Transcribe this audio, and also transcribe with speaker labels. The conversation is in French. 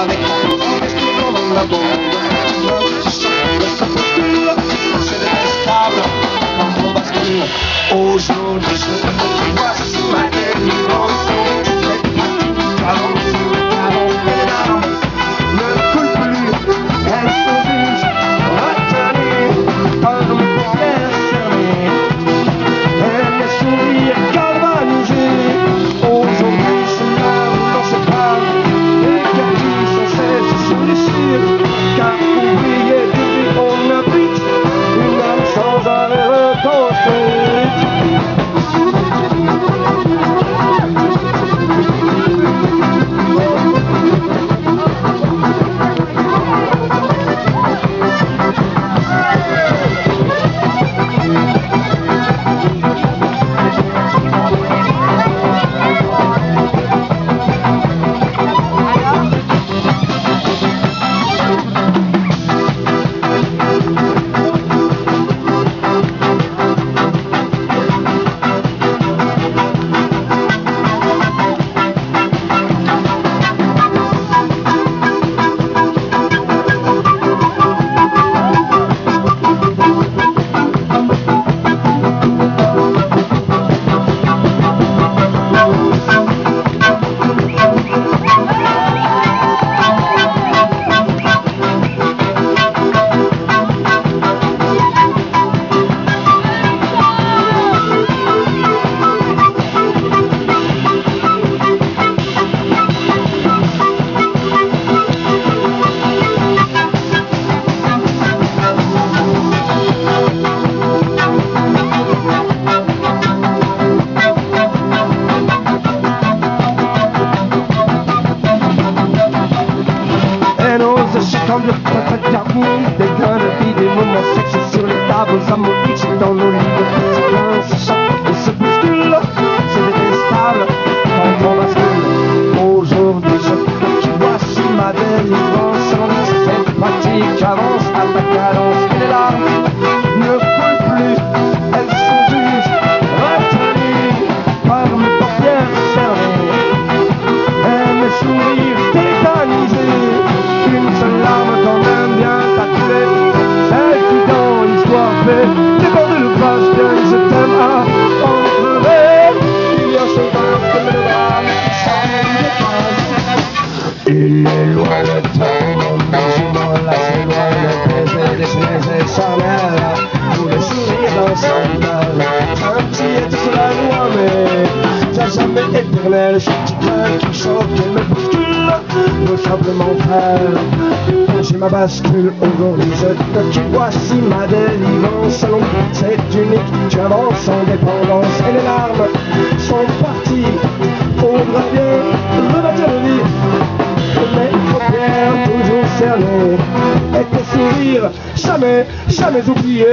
Speaker 1: avec un restaurant dans And all the shit comme le perfect harmonie There's gonna be des moments sexy sur les tables amoviques dans nos lits de petits se choquent et C'est détestable quand on bascule. Aujourd'hui je voici ma délivrance cette pratique avance jamais éternel. Je petit cœur qui choque et me bouscule, le simplement faire. J'ai ma bascule aujourd'hui, je te tue, voici ma délivrance. C'est unique, tu avances sans dépendance et les larmes sont parties. Faudra bien le lit mes paupières toujours et tes sourires jamais, jamais oubliés.